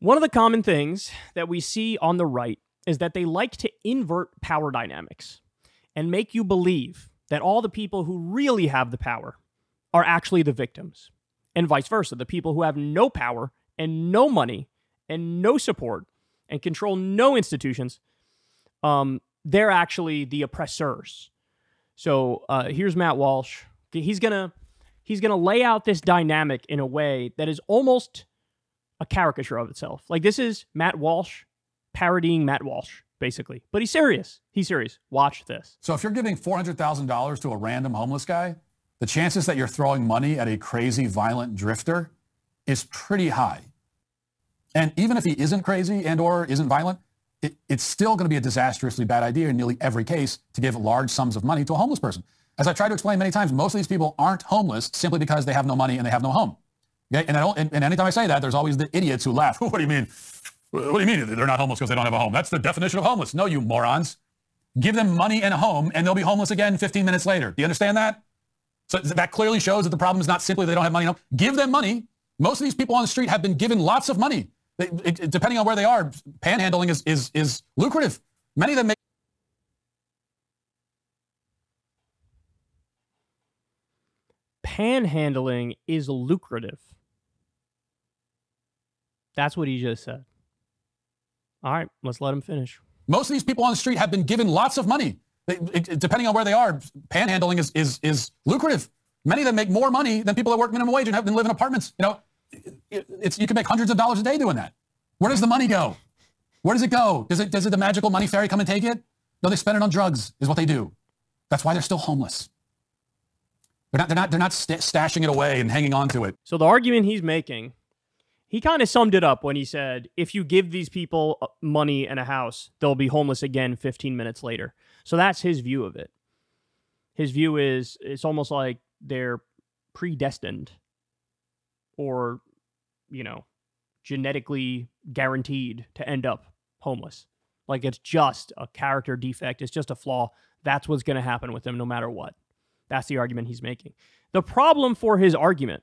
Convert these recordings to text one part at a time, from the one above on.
One of the common things that we see on the right is that they like to invert power dynamics and make you believe that all the people who really have the power are actually the victims, and vice versa. The people who have no power and no money and no support and control no institutions, um, they're actually the oppressors. So uh, here's Matt Walsh. He's gonna he's gonna lay out this dynamic in a way that is almost a caricature of itself. Like this is Matt Walsh parodying Matt Walsh, basically. But he's serious. He's serious. Watch this. So if you're giving $400,000 to a random homeless guy, the chances that you're throwing money at a crazy, violent drifter is pretty high. And even if he isn't crazy and or isn't violent, it, it's still going to be a disastrously bad idea in nearly every case to give large sums of money to a homeless person. As I tried to explain many times, most of these people aren't homeless simply because they have no money and they have no home. Okay? And, I don't, and, and anytime I say that, there's always the idiots who laugh. what do you mean? What do you mean they're not homeless because they don't have a home? That's the definition of homeless. No, you morons. Give them money and a home, and they'll be homeless again 15 minutes later. Do you understand that? So that clearly shows that the problem is not simply they don't have money. No. Give them money. Most of these people on the street have been given lots of money. It, it, depending on where they are, panhandling is, is, is lucrative. Many of them make. Panhandling is lucrative. That's what he just said. All right, let's let him finish. Most of these people on the street have been given lots of money. It, depending on where they are, panhandling is, is, is lucrative. Many of them make more money than people that work minimum wage and have been live in apartments. You know, it's, you can make hundreds of dollars a day doing that. Where does the money go? Where does it go? Does it, does it the magical money fairy come and take it? No, they spend it on drugs is what they do. That's why they're still homeless. They're not, they're not, they're not st- stashing it away and hanging on to it. So the argument he's making, he kind of summed it up when he said, if you give these people uh, money and a house, they'll be homeless again 15 minutes later. So that's his view of it. His view is it's almost like they're predestined or, you know, genetically guaranteed to end up homeless. Like it's just a character defect, it's just a flaw. That's what's going to happen with them no matter what. That's the argument he's making. The problem for his argument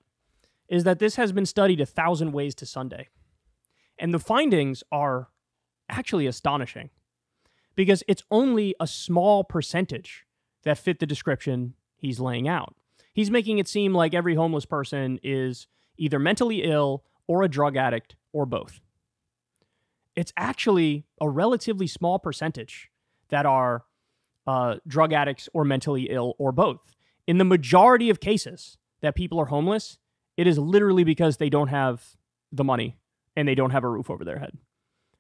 is that this has been studied a thousand ways to Sunday. And the findings are actually astonishing because it's only a small percentage that fit the description he's laying out. He's making it seem like every homeless person is either mentally ill or a drug addict or both. It's actually a relatively small percentage that are uh, drug addicts or mentally ill or both. In the majority of cases that people are homeless, it is literally because they don't have the money and they don't have a roof over their head.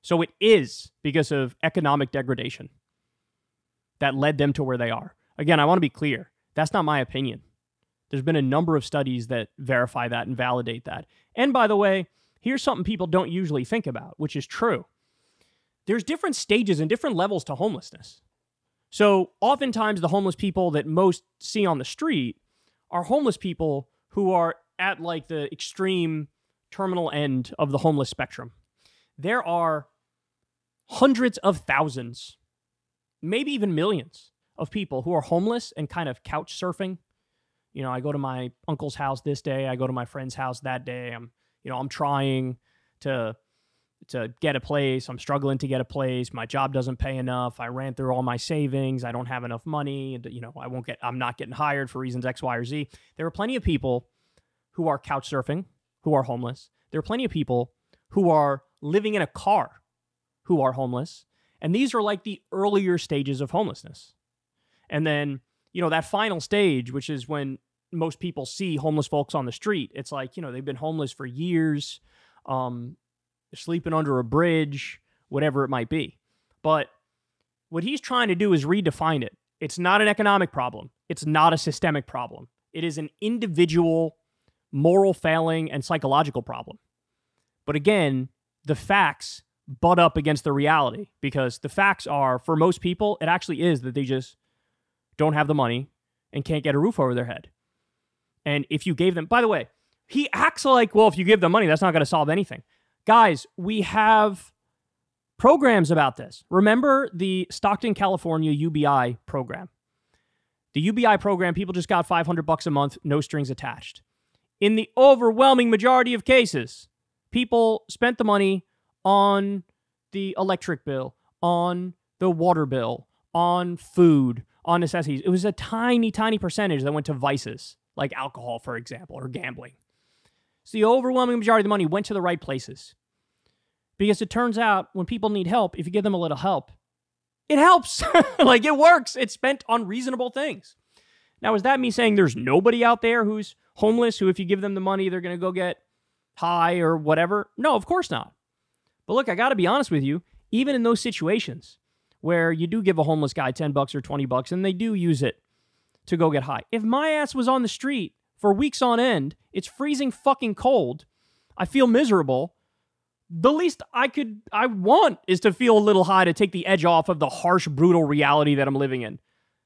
So it is because of economic degradation that led them to where they are. Again, I want to be clear. That's not my opinion. There's been a number of studies that verify that and validate that. And by the way, here's something people don't usually think about, which is true. There's different stages and different levels to homelessness. So, oftentimes, the homeless people that most see on the street are homeless people who are at like the extreme terminal end of the homeless spectrum. There are hundreds of thousands, maybe even millions of people who are homeless and kind of couch surfing you know, I go to my uncle's house this day, I go to my friend's house that day. I'm, you know, I'm trying to to get a place. I'm struggling to get a place. My job doesn't pay enough. I ran through all my savings. I don't have enough money. You know, I won't get I'm not getting hired for reasons X, Y, or Z. There are plenty of people who are couch surfing, who are homeless. There are plenty of people who are living in a car who are homeless. And these are like the earlier stages of homelessness. And then, you know, that final stage, which is when most people see homeless folks on the street. It's like, you know, they've been homeless for years, um, sleeping under a bridge, whatever it might be. But what he's trying to do is redefine it. It's not an economic problem, it's not a systemic problem. It is an individual moral failing and psychological problem. But again, the facts butt up against the reality because the facts are, for most people, it actually is that they just don't have the money and can't get a roof over their head. And if you gave them, by the way, he acts like, well, if you give them money, that's not going to solve anything. Guys, we have programs about this. Remember the Stockton, California UBI program? The UBI program, people just got 500 bucks a month, no strings attached. In the overwhelming majority of cases, people spent the money on the electric bill, on the water bill, on food, on necessities. It was a tiny, tiny percentage that went to vices, like alcohol, for example, or gambling. So the overwhelming majority of the money went to the right places. Because it turns out when people need help, if you give them a little help, it helps. like it works. It's spent on reasonable things. Now, is that me saying there's nobody out there who's homeless who, if you give them the money, they're going to go get high or whatever? No, of course not. But look, I got to be honest with you. Even in those situations where you do give a homeless guy 10 bucks or 20 bucks and they do use it to go get high, if my ass was on the street for weeks on end, it's freezing fucking cold, I feel miserable. The least I could, I want is to feel a little high to take the edge off of the harsh, brutal reality that I'm living in.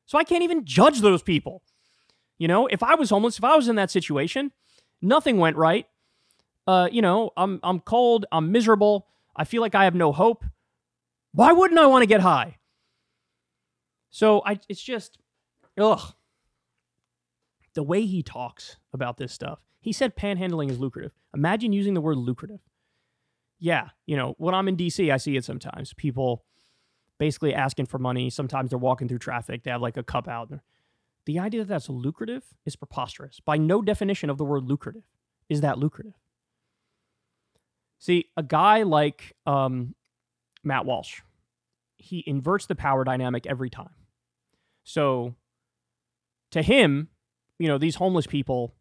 So I can't even judge those people. You know, if I was homeless, if I was in that situation, nothing went right. Uh, you know, I'm I'm cold, I'm miserable, I feel like I have no hope. Why wouldn't I want to get high? So I it's just ugh. The way he talks about this stuff. He said panhandling is lucrative. Imagine using the word lucrative. Yeah, you know, when I'm in DC, I see it sometimes. People basically asking for money. Sometimes they're walking through traffic. They have like a cup out. The idea that that's lucrative is preposterous. By no definition of the word lucrative is that lucrative. See, a guy like um, Matt Walsh, he inverts the power dynamic every time. So to him, you know, these homeless people,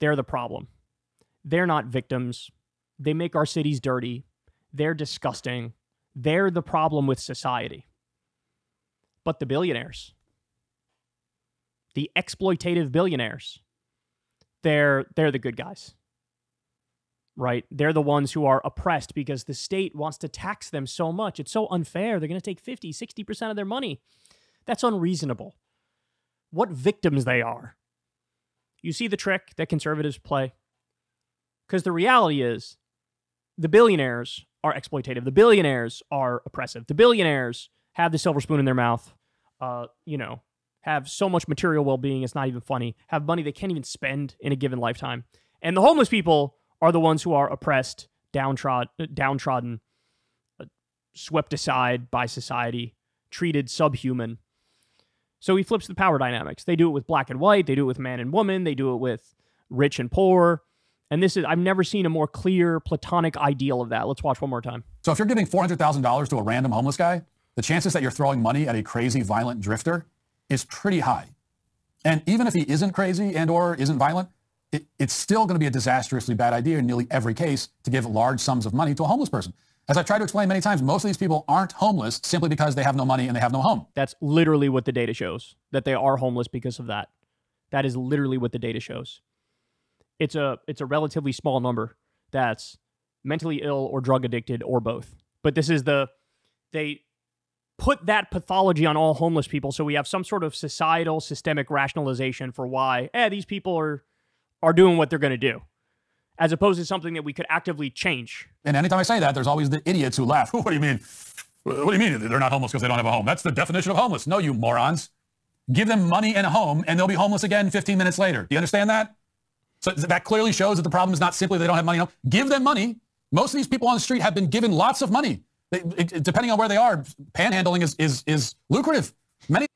they're the problem. They're not victims. They make our cities dirty. They're disgusting. They're the problem with society. But the billionaires, the exploitative billionaires, they're they're the good guys. Right? They're the ones who are oppressed because the state wants to tax them so much. It's so unfair. They're going to take 50, 60% of their money. That's unreasonable. What victims they are. You see the trick that conservatives play? Because the reality is the billionaires are exploitative. The billionaires are oppressive. The billionaires have the silver spoon in their mouth. Uh, you know, have so much material well-being it's not even funny. Have money they can't even spend in a given lifetime. And the homeless people are the ones who are oppressed, downtrodden, downtrodden, uh, swept aside by society, treated subhuman. So he flips the power dynamics. They do it with black and white. They do it with man and woman. They do it with rich and poor. And this is, I've never seen a more clear platonic ideal of that. Let's watch one more time. So if you're giving $400,000 to a random homeless guy, the chances that you're throwing money at a crazy violent drifter is pretty high. And even if he isn't crazy and or isn't violent, it, it's still going to be a disastrously bad idea in nearly every case to give large sums of money to a homeless person. As I've tried to explain many times, most of these people aren't homeless simply because they have no money and they have no home. That's literally what the data shows, that they are homeless because of that. That is literally what the data shows it's a it's a relatively small number that's mentally ill or drug addicted or both. But this is the they put that pathology on all homeless people so we have some sort of societal systemic rationalization for why eh these people are are doing what they're going to do as opposed to something that we could actively change. And anytime I say that, there's always the idiots who laugh. what do you mean? What do you mean they're not homeless because they don't have a home? That's the definition of homeless. No, you morons. Give them money and a home, and they'll be homeless again 15 minutes later. Do you understand that? So that clearly shows that the problem is not simply they don't have money. Give them money. Most of these people on the street have been given lots of money. They, it, depending on where they are, panhandling is, is, is lucrative. Many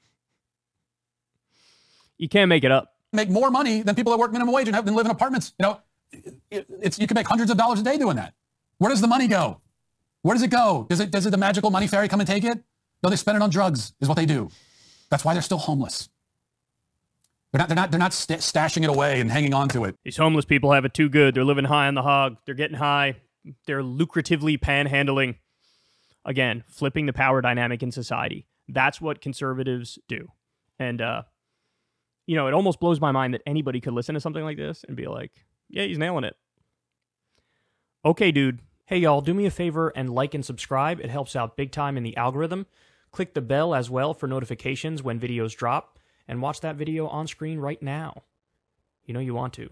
you can't make it up. Make more money than people that work minimum wage and have been live in apartments. You know, it, it's you can make hundreds of dollars a day doing that. Where does the money go? Where does it go? Does it does it the magical money fairy come and take it? No, they spend it on drugs. Is what they do. That's why they're still homeless. They're not, they're not, they're not st- stashing it away and hanging on to it. These homeless people have it too good. They're living high on the hog. They're getting high. They're lucratively panhandling. Again, flipping the power dynamic in society. That's what conservatives do. And, uh, you know, it almost blows my mind that anybody could listen to something like this and be like, yeah, he's nailing it. Okay, dude. Hey, y'all, do me a favor and like and subscribe. It helps out big time in the algorithm. Click the bell as well for notifications when videos drop and watch that video on screen right now. You know you want to.